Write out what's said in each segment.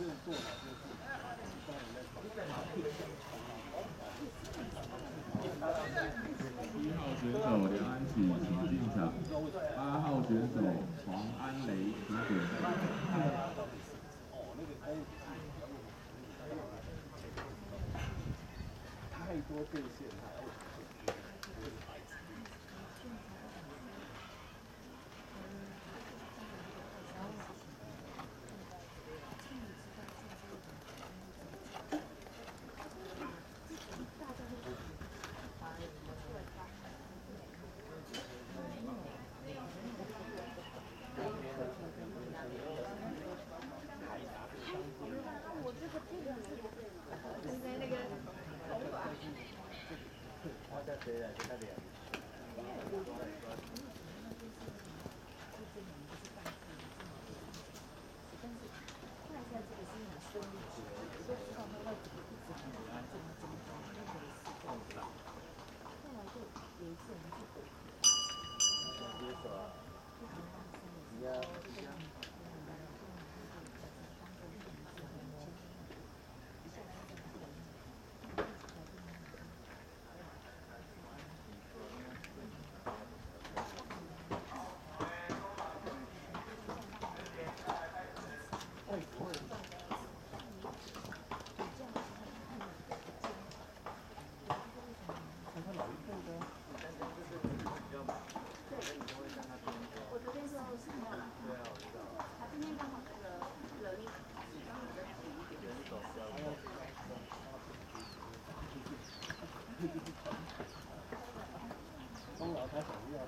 一号选手安琪请进场。八号选手黄安雷请点。Gracias.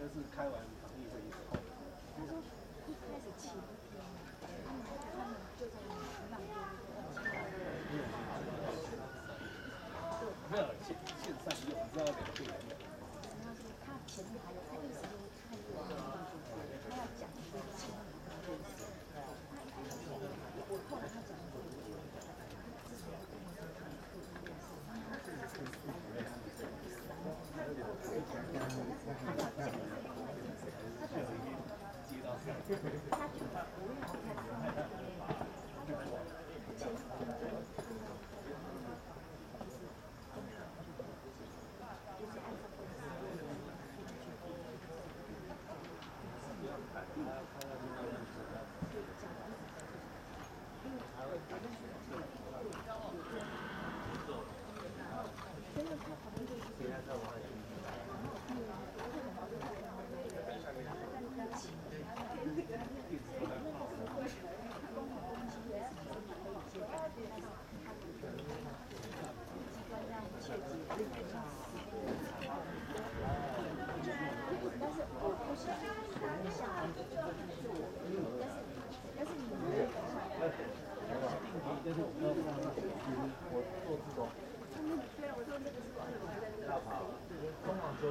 就是开完防疫会议，一开始清，他们就在清吧。没有，现现人。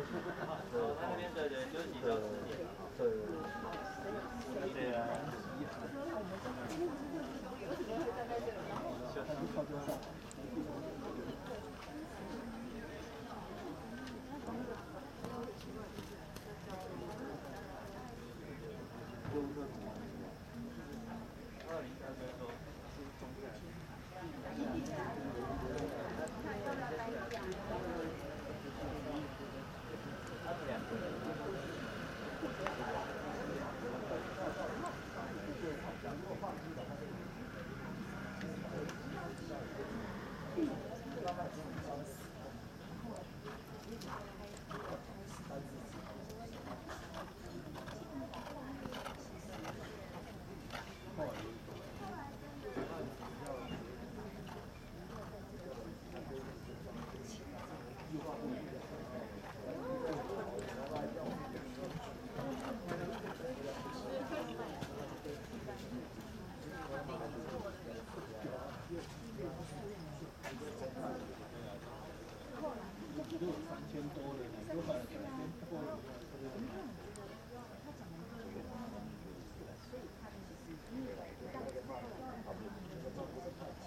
对对对对，就是这个。就三千多的那个，或者千么的，或者什么的，或者他怎么的，或者他怎的，或者，所以他的那些，因为大家不知道，他可能就是造假的。